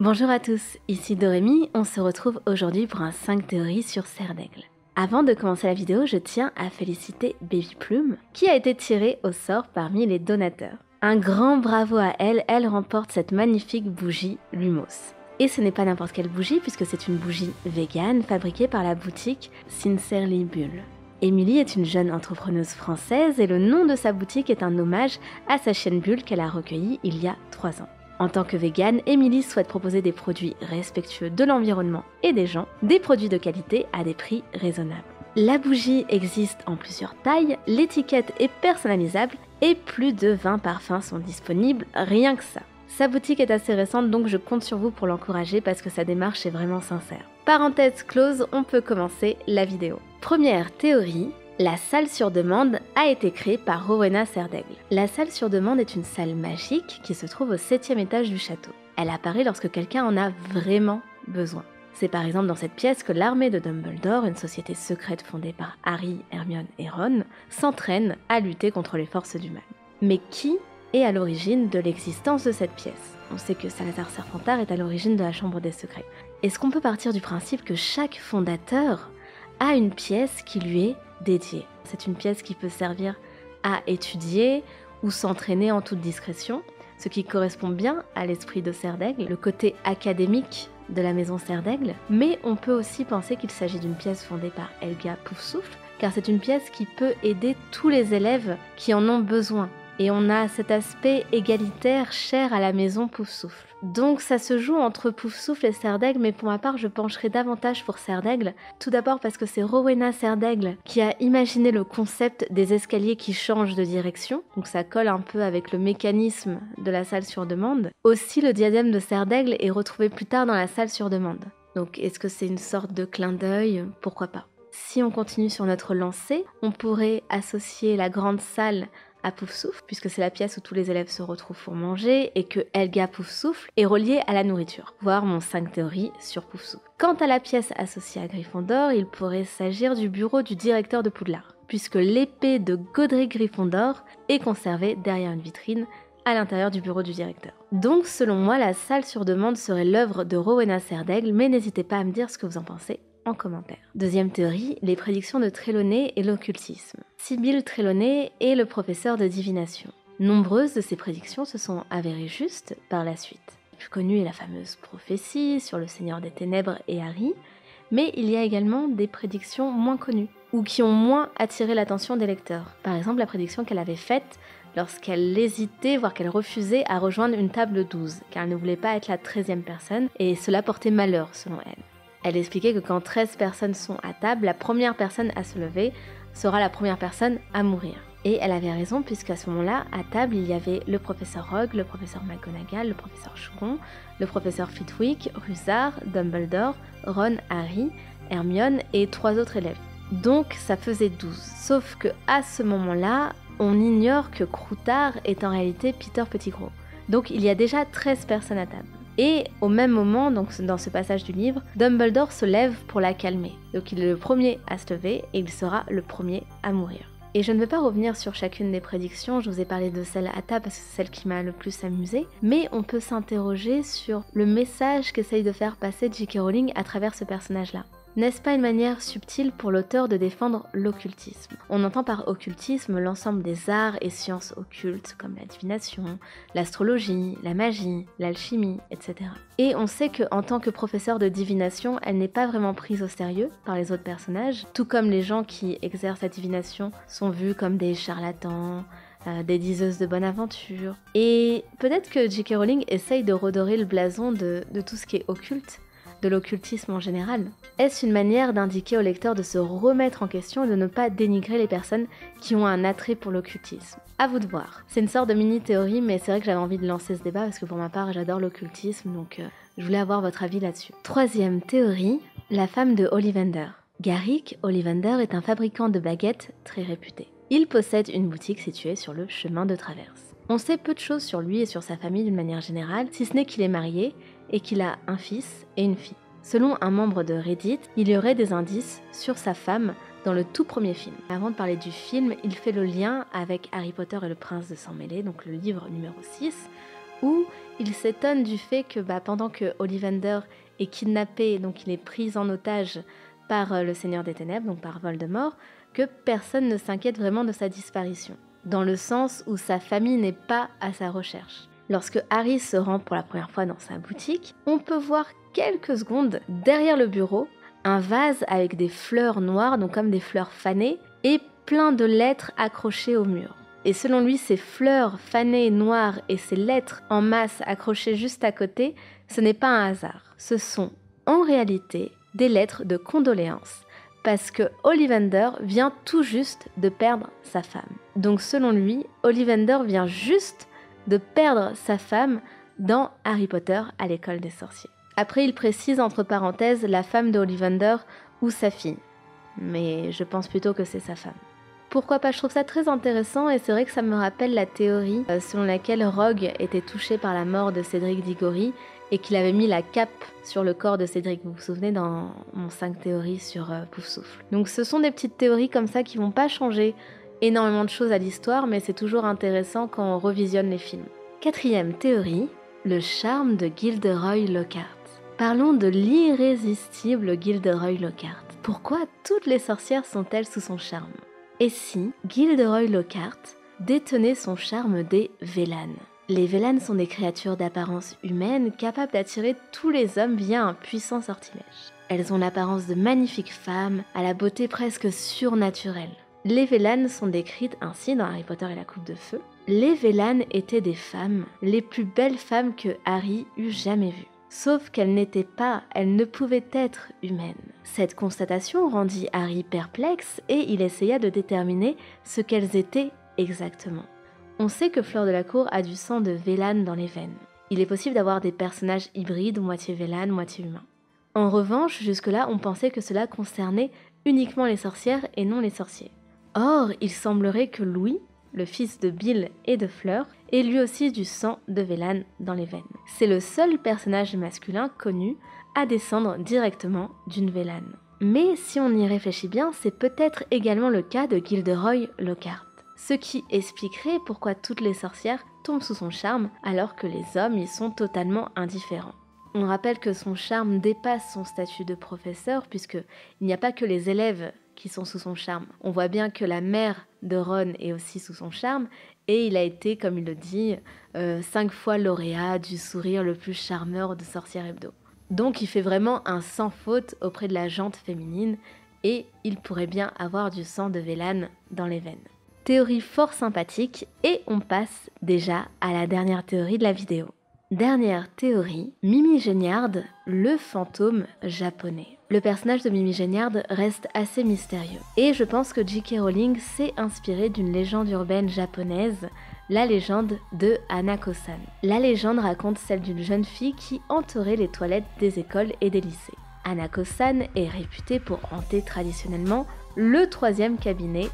Bonjour à tous, ici Dorémy, on se retrouve aujourd'hui pour un 5 théories sur Serre d'Aigle. Avant de commencer la vidéo, je tiens à féliciter Baby Plume, qui a été tirée au sort parmi les donateurs. Un grand bravo à elle, elle remporte cette magnifique bougie Lumos. Et ce n'est pas n'importe quelle bougie, puisque c'est une bougie végane fabriquée par la boutique Sincerely Bull. Émilie est une jeune entrepreneuse française et le nom de sa boutique est un hommage à sa chaîne Bulle qu'elle a recueillie il y a 3 ans. En tant que végane, Émilie souhaite proposer des produits respectueux de l'environnement et des gens, des produits de qualité à des prix raisonnables. La bougie existe en plusieurs tailles, l'étiquette est personnalisable et plus de 20 parfums sont disponibles, rien que ça. Sa boutique est assez récente donc je compte sur vous pour l'encourager parce que sa démarche est vraiment sincère. Parenthèse close, on peut commencer la vidéo. Première théorie, la salle sur demande a été créée par Rowena Serdaigle. La salle sur demande est une salle magique qui se trouve au septième étage du château. Elle apparaît lorsque quelqu'un en a vraiment besoin. C'est par exemple dans cette pièce que l'armée de Dumbledore, une société secrète fondée par Harry, Hermione et Ron, s'entraîne à lutter contre les forces du mal. Mais qui est à l'origine de l'existence de cette pièce? On sait que Salazar Serpentard est à l'origine de la Chambre des Secrets. Est-ce qu'on peut partir du principe que chaque fondateur a une pièce qui lui est C'est une pièce qui peut servir à étudier ou s'entraîner en toute discrétion, ce qui correspond bien à l'esprit de Serdaigle, le côté académique de la maison Serdaigle, mais on peut aussi penser qu'il s'agit d'une pièce fondée par Elga Poufsouffle, car c'est une pièce qui peut aider tous les élèves qui en ont besoin, et on a cet aspect égalitaire cher à la maison Poufsouffle. Donc ça se joue entre Poufsouffle et Serdaigle, mais pour ma part je pencherai davantage pour Serdaigle. Tout d'abord parce que c'est Rowena Serdaigle qui a imaginé le concept des escaliers qui changent de direction, donc ça colle un peu avec le mécanisme de la salle sur demande. Aussi le diadème de Serdaigle est retrouvé plus tard dans la salle sur demande. Donc est-ce que c'est une sorte de clin d'œil? Pourquoi pas? Si on continue sur notre lancée, on pourrait associer la grande salle à Poufsouffle, puisque c'est la pièce où tous les élèves se retrouvent pour manger, et que Elga Poufsouffle est reliée à la nourriture. Voir mon 5 théories sur Poufsouffle. Quant à la pièce associée à Gryffondor, il pourrait s'agir du bureau du directeur de Poudlard, puisque l'épée de Godric Gryffondor est conservée derrière une vitrine à l'intérieur du bureau du directeur. Donc, selon moi, la salle sur demande serait l'œuvre de Rowena Serdaigle, mais n'hésitez pas à me dire ce que vous en pensez commentaire. Deuxième théorie, les prédictions de Trelawney et l'occultisme. Sibyl Trelawney est le professeur de divination. Nombreuses de ces prédictions se sont avérées justes par la suite. Plus connue est la fameuse prophétie sur le Seigneur des Ténèbres et Harry, mais il y a également des prédictions moins connues, ou qui ont moins attiré l'attention des lecteurs. Par exemple, la prédiction qu'elle avait faite lorsqu'elle hésitait, voire qu'elle refusait à rejoindre une table 12, car elle ne voulait pas être la 13e personne, et cela portait malheur selon elle. Elle expliquait que quand 13 personnes sont à table, la première personne à se lever sera la première personne à mourir. Et elle avait raison puisqu'à ce moment-là, à table, il y avait le professeur Rogue, le professeur McGonagall, le professeur Chouron, le professeur Fitwick, Rusard, Dumbledore, Ron, Harry, Hermione et trois autres élèves. Donc ça faisait 12. Sauf que à ce moment-là, on ignore que Croutard est en réalité Peter Pettigrew. Donc il y a déjà 13 personnes à table. Et au même moment, donc dans ce passage du livre, Dumbledore se lève pour la calmer. Donc il est le premier à se lever et il sera le premier à mourir. Et je ne vais pas revenir sur chacune des prédictions, je vous ai parlé de celle à table parce que c'est celle qui m'a le plus amusé, mais on peut s'interroger sur le message qu'essaye de faire passer J.K. Rowling à travers ce personnage-là. N'est-ce pas une manière subtile pour l'auteur de défendre l'occultisme? On entend par occultisme l'ensemble des arts et sciences occultes comme la divination, l'astrologie, la magie, l'alchimie, etc. Et on sait qu'en tant que professeur de divination, elle n'est pas vraiment prise au sérieux par les autres personnages, tout comme les gens qui exercent la divination sont vus comme des charlatans, euh, des diseuses de bonne aventure. Et peut-être que J.K. Rowling essaye de redorer le blason de tout ce qui est occulte de l'occultisme en général Est-ce une manière d'indiquer au lecteur de se remettre en question et de ne pas dénigrer les personnes qui ont un attrait pour l'occultisme? À vous de voir. C'est une sorte de mini-théorie, mais c'est vrai que j'avais envie de lancer ce débat parce que pour ma part, j'adore l'occultisme, donc euh, je voulais avoir votre avis là-dessus. Troisième théorie, la femme de Ollivander. Garrick Ollivander est un fabricant de baguettes très réputé. Il possède une boutique située sur le chemin de traverse. On sait peu de choses sur lui et sur sa famille d'une manière générale, si ce n'est qu'il est marié et qu'il a un fils et une fille. Selon un membre de Reddit, il y aurait des indices sur sa femme dans le tout premier film. Avant de parler du film, il fait le lien avec Harry Potter et le prince de sang mêlé, donc le livre numéro 6, où il s'étonne du fait que bah, pendant que Ollivander est kidnappé, donc il est pris en otage par euh, le Seigneur des Ténèbres, donc par Voldemort, que personne ne s'inquiète vraiment de sa disparition, dans le sens où sa famille n'est pas à sa recherche. Lorsque Harry se rend pour la première fois dans sa boutique, on peut voir quelques secondes derrière le bureau un vase avec des fleurs noires, donc comme des fleurs fanées, et plein de lettres accrochées au mur. Et selon lui, ces fleurs fanées noires et ces lettres en masse accrochées juste à côté, ce n'est pas un hasard. Ce sont en réalité des lettres de condoléances parce que Ollivander vient tout juste de perdre sa femme. Donc selon lui, Ollivander vient juste de perdre sa femme dans Harry Potter à l'école des sorciers. Après, il précise entre parenthèses la femme de Ollivander ou sa fille. Mais je pense plutôt que c'est sa femme. Pourquoi pas? Je trouve ça très intéressant et c'est vrai que ça me rappelle la théorie euh, selon laquelle Rogue était touché par la mort de Cédric Diggory et qu'il avait mis la cape sur le corps de Cédric. Vous vous souvenez dans mon 5 théories sur euh, Poufsouffle. Donc ce sont des petites théories comme ça qui vont pas changer énormément de choses à l'histoire, mais c'est toujours intéressant quand on revisionne les films. Quatrième théorie, le charme de Gilderoy Lockhart. Parlons de l'irrésistible Gilderoy Lockhart. Pourquoi toutes les sorcières sont-elles sous son charme? Et si Gilderoy Lockhart détenait son charme des Vélanes? Les Vélanes sont des créatures d'apparence humaine capables d'attirer tous les hommes via un puissant sortilège. Elles ont l'apparence de magnifiques femmes, à la beauté presque surnaturelle. Les Vélanes sont décrites ainsi dans Harry Potter et la Coupe de Feu. Les Vélanes étaient des femmes, les plus belles femmes que Harry eût jamais vues. Sauf qu'elle n'était pas, elle ne pouvait être humaine. Cette constatation rendit Harry perplexe et il essaya de déterminer ce qu'elles étaient exactement. On sait que Fleur de la Cour a du sang de Vélane dans les veines. Il est possible d'avoir des personnages hybrides, moitié Vélane, moitié humain. En revanche, jusque-là, on pensait que cela concernait uniquement les sorcières et non les sorciers. Or, il semblerait que Louis, le fils de Bill et de Fleur, et lui aussi du sang de Vélan dans les veines. C'est le seul personnage masculin connu à descendre directement d'une Vélan. Mais si on y réfléchit bien, c'est peut-être également le cas de Gilderoy Lockhart. Ce qui expliquerait pourquoi toutes les sorcières tombent sous son charme alors que les hommes y sont totalement indifférents. On rappelle que son charme dépasse son statut de professeur puisque il n'y a pas que les élèves qui sont sous son charme. On voit bien que la mère de Ron est aussi sous son charme et il a été, comme il le dit, euh, cinq fois lauréat du sourire le plus charmeur de Sorcière Hebdo. Donc il fait vraiment un sans faute auprès de la jante féminine et il pourrait bien avoir du sang de Vélan dans les veines. Théorie fort sympathique et on passe déjà à la dernière théorie de la vidéo. Dernière théorie, Mimi Géniard, le fantôme japonais. Le personnage de Mimi Géniard reste assez mystérieux. Et je pense que J.K. Rowling s'est inspiré d'une légende urbaine japonaise, la légende de Hanako-san. La légende raconte celle d'une jeune fille qui entourait les toilettes des écoles et des lycées. Hanako-san est réputée pour hanter traditionnellement le troisième cabinet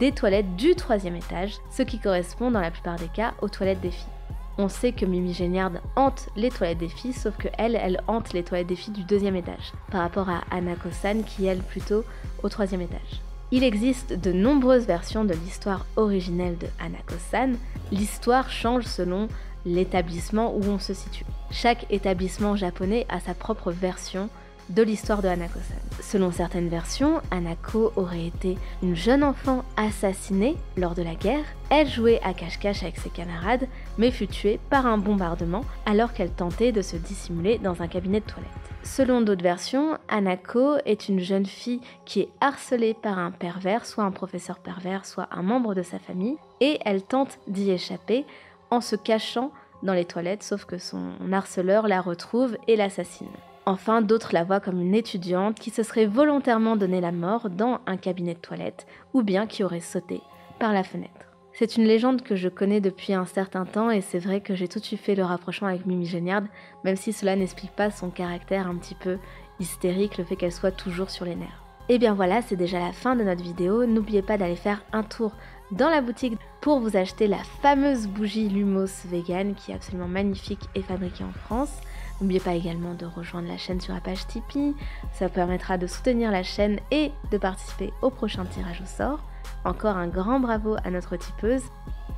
des toilettes du troisième étage, ce qui correspond dans la plupart des cas aux toilettes des filles. On sait que Mimi Géniard hante les toilettes des filles, sauf que elle, elle hante les toilettes des filles du deuxième étage, par rapport à Anako-san qui, elle, plutôt au troisième étage. Il existe de nombreuses versions de l'histoire originelle de Anako-san. L'histoire change selon l'établissement où on se situe. Chaque établissement japonais a sa propre version de l'histoire de Hanako-san. Selon certaines versions, Hanako aurait été une jeune enfant assassinée lors de la guerre. Elle jouait à cache-cache avec ses camarades, mais fut tuée par un bombardement alors qu'elle tentait de se dissimuler dans un cabinet de toilette. Selon d'autres versions, Hanako est une jeune fille qui est harcelée par un pervers, soit un professeur pervers, soit un membre de sa famille, et elle tente d'y échapper en se cachant dans les toilettes, sauf que son harceleur la retrouve et l'assassine. Enfin, d'autres la voient comme une étudiante qui se serait volontairement donné la mort dans un cabinet de toilette, ou bien qui aurait sauté par la fenêtre. C'est une légende que je connais depuis un certain temps et c'est vrai que j'ai tout de suite fait le rapprochement avec Mimi Géniard, même si cela n'explique pas son caractère un petit peu hystérique, le fait qu'elle soit toujours sur les nerfs. Et bien voilà, c'est déjà la fin de notre vidéo. N'oubliez pas d'aller faire un tour dans la boutique pour vous acheter la fameuse bougie Lumos vegan qui est absolument magnifique et fabriquée en France. N'oubliez pas également de rejoindre la chaîne sur la page Tipeee, ça permettra de soutenir la chaîne et de participer au prochain tirage au sort. Encore un grand bravo à notre tipeuse.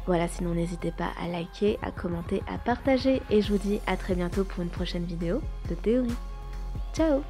Voilà, sinon n'hésitez pas à liker, à commenter, à partager et je vous dis à très bientôt pour une prochaine vidéo de théorie. Ciao